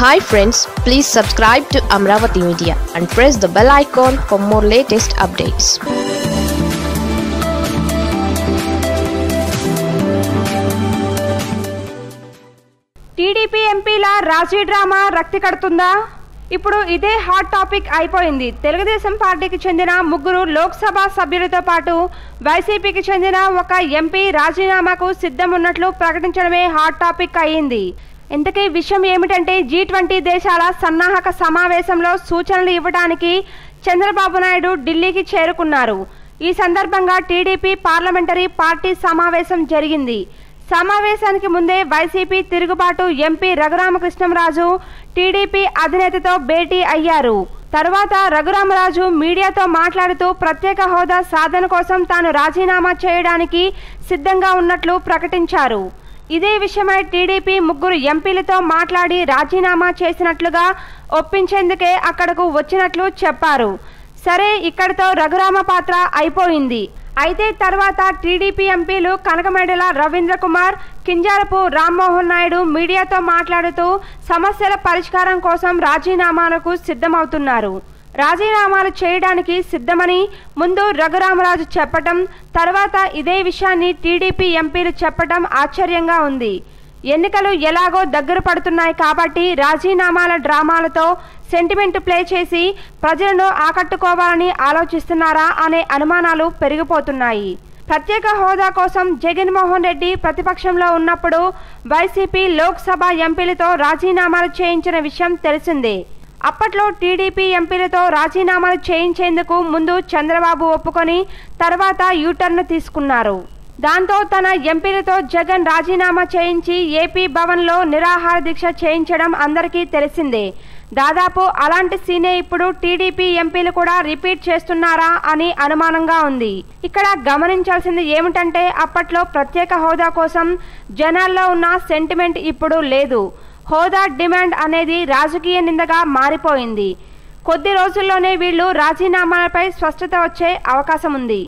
Hi friends please subscribe to Amaravati media and press the bell icon for more latest updates TDP ఎంపీల రాజీ drama రక్తి కడుతుందా? ఇప్పుడు ఇదే hot topic అయిపోయింది. తెలుగుదేశం పార్టీకి చెందిన ముగ్గురు లోక్సభ సభ్యులతో పాటు వైసీపీకి చెందిన ఒక ఎంపీ రాజీనామాకు సిద్ధం ఉన్నట్లు ప్రకటించడమే హాట్ టాపిక్ అయ్యింది. ఇంతకీ విషయం ఏమిటంటే జీ ట్వంటీ దేశాల సన్నాహక సమావేశంలో సూచనలు ఇవ్వడానికి చంద్రబాబు నాయుడు ఢిల్లీకి చేరుకున్నారు. ఈ సందర్భంగా టీడీపీ పార్లమెంటరీ పార్టీ సమావేశం జరిగింది. సమావేశానికి ముందే వైసీపీ తిరుగుబాటు ఎంపీ రఘురామకృష్ణంరాజు టీడీపీ అధినేతతో భేటీ అయ్యారు. తరువాత రఘురామరాజు మీడియాతో మాట్లాడుతూ ప్రత్యేక హోదా సాధన కోసం తాను రాజీనామా చేయడానికి సిద్ధంగా ఉన్నట్లు ప్రకటించారు. ఇదే విషయమై టీడీపీ ముగ్గురు ఎంపీలతో మాట్లాడి రాజీనామా చేసినట్లుగా ఒప్పించేందుకే అక్కడకు వచ్చినట్లు చెప్పారు. సరే ఇక్కడితో రఘురామ పాత్ర అయిపోయింది. అయితే తర్వాత టీడీపీ ఎంపీలు కనకమేడల రవీంద్ర కుమార్ కింజారపు రామ్మోహన్ నాయుడు మీడియాతో మాట్లాడుతూ సమస్యల పరిష్కారం కోసం రాజీనామాలకు సిద్ధమవుతున్నారు. రాజీనామాలు చేయడానికి సిద్ధమని ముందు రఘురామరాజు చెప్పటం తర్వాత ఇదే విషయాన్ని టీడీపీ ఎంపీలు చెప్పటం ఆశ్చర్యంగా ఉంది. ఎన్నికలు ఎలాగో దగ్గర పడుతున్నాయి కాబట్టి రాజీనామాల డ్రామాలతో సెంటిమెంట్ ప్లే చేసి ప్రజలను ఆకట్టుకోవాలని ఆలోచిస్తున్నారా అనే అనుమానాలు పెరిగిపోతున్నాయి. ప్రత్యేక హోదా కోసం జగన్మోహన్ రెడ్డి ప్రతిపక్షంలో ఉన్నప్పుడు వైసీపీ లోక్సభ ఎంపీలతో రాజీనామాలు చేయించిన విషయం తెలిసిందే. అప్పట్లో టీడీపీ ఎంపీలతో రాజీనామాలు చేయించేందుకు ముందు చంద్రబాబు ఒప్పుకొని తర్వాత యూటర్న్ తీసుకున్నారు. దాంతో తన ఎంపీలతో జగన్ రాజీనామా చేయించి ఏపీ భవన్లో నిరాహార దీక్ష చేయించడం అందరికీ తెలిసిందే. దాదాపు అలాంటి సీనే ఇప్పుడు టీడీపీ ఎంపీలు కూడా రిపీట్ చేస్తున్నారా అని అనుమానంగా ఉంది. ఇక్కడ గమనించాల్సింది ఏమిటంటే అప్పట్లో ప్రత్యేక హోదా కోసం జనాల్లో ఉన్న సెంటిమెంట్ ఇప్పుడు లేదు. హోదా డిమాండ్ అనేది రాజకీయ నిందగా మారిపోయింది. కొద్ది రోజుల్లోనే వీళ్ళు రాజీనామాలపై స్పష్టత వచ్చే అవకాశం ఉంది